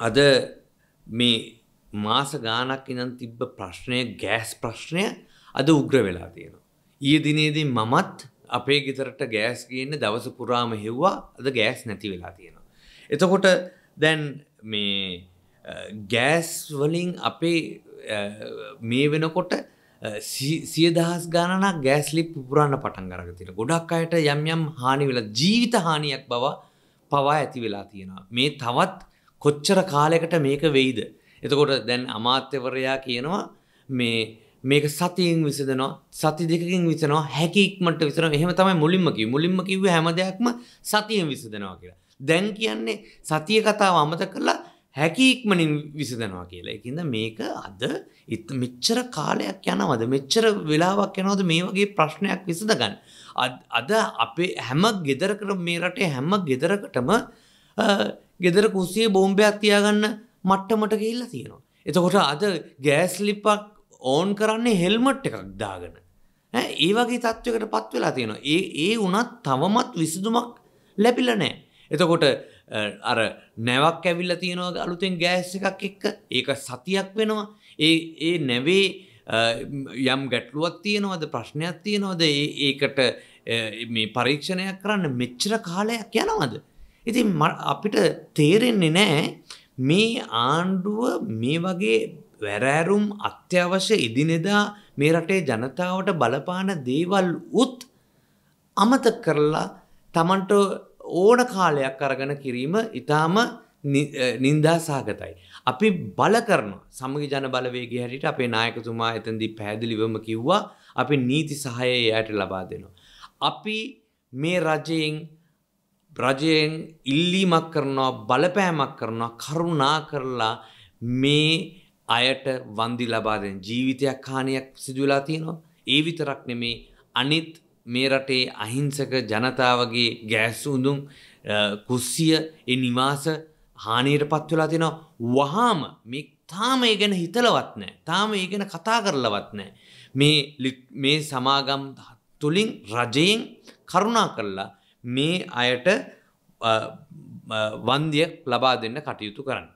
අද මේ මාස ගානක් ඉඳන් තිබ්බ ප්‍රශ්නය ගෑස් ප්‍රශ්නය අද උග්‍ර වෙලා තියෙනවා. ඊයේ දිනේදී මමත් අපේ ගෙදරට ගෑස් ගේන්න දවස පුරාම හෙව්වා අද ගෑස් නැති වෙලා තියෙනවා. එතකොට දැන් මේ ගෑස් වලින් අපේ මේ වෙනකොට සිය දහස් ගණනක් ගෑස්ලිප් පුරන්න පටන් අරගෙන තියෙනවා. ගොඩක් අයට යම් යම් හානි වෙලා ජීවිත හානියක් බව පවා ඇති වෙලා තියෙනවා. මේ තවත් කොච්චර කාලයකට මේක වෙයිද? එතකොට දැන් අමාත්‍යවරයා කියනවා මේ මේක සතියෙන් විසඳනවා සති දෙකකින් විසඳනවා හැකි ඉක්මනට විසඳනවා එහෙම තමයි මුලින්ම කිව්වේ මුලින්ම කිව්වේ හැම දෙයක්ම සතියෙන් විසඳනවා කියලා දැන් කියන්නේ සතිය කතාව අමතක කරලා හැකි ඉක්මනින් විසඳනවා කියලා. ඒකින්ද මේක අද මෙච්චර කාලයක් යනවද මෙච්චර වෙලාවක් යනවද මේ වගේ ප්‍රශ්නයක් විසඳගන්න. අද අපේ හැම ගෙදරකට මේ රටේ හැම ගෙදරකටම ගෙදර කුස්සියේ බෝම්බයක් තියාගන්න මට්ටමට ගිහිල්ලා තියෙනවා. එතකොට අද ගෑස් ලිප්පක් ඕන් කරන්නේ හෙල්මට් එකක් දාගෙන. ඒ වගේ තත්ත්වයකට පත් වෙලා තියෙනවා. ඒ ඒ වුණත් තවමත් විසඳුමක් ලැබිලා නැහැ. එතකොට අර නැවක් ඇවිල්ලා තියෙනවා අලුතෙන් ගෑස් එකක් එක්ක ඒක සතියක් වෙනවා. ඒ ඒ නැවේ යම් ගැටලුවක් තියෙනවද ප්‍රශ්නයක් තියෙනවද ඒකට මේ පරීක්ෂණයක් කරන්න මෙච්චර කාලයක් යනවද. ඉතින් අපිට තේරෙන්නේ නෑ මේ ආණ්ඩුව මේ වගේ වැරෑරුම් අත්‍යවශ්‍ය ඉදිනෙදා මේ රටේ ජනතාවට බලපාන දේවල් උත් අමතක කරලා තමන්ට ඕන කාලයක් අරගෙන කිරීම ඉතාම නින්දා සාගතයි. අපි බල කරන සමග ජන බලවේගේ හැටිට අපේ නායකතුමා එතන්දි පැදිලිවම කිව්වා අපි නීති සහය යට ලබා දෙනවා. අපි මේ රජයෙන් රජයෙන් ඉල්ලීමක් කරනවා බලපෑමක් කරනවා කරුණා කරලා මේ අයට වන්දි ලබා දෙන ජීවිතයක් හානියක් සිදුවලා තියෙනවා. ඒ විතරක් නෙමේ අනිත් මේ රටේ අහිංසක ජනතාවගේ ගෑස් උඳුම් කුස්සිය ඒ නිවාස හානියට පත් වෙලා තියෙනවා. වහාම මේ තාම ඒ ගැන හිතලවත් නැහැ. තාම ඒ ගැන කතා කරලවත් නැහැ. මේ මේ සමාගම් තුලින් රජයෙන් කරුණා කරලා මේ අයට වන්දිය ලබා දෙන්න කටයුතු කරන්න.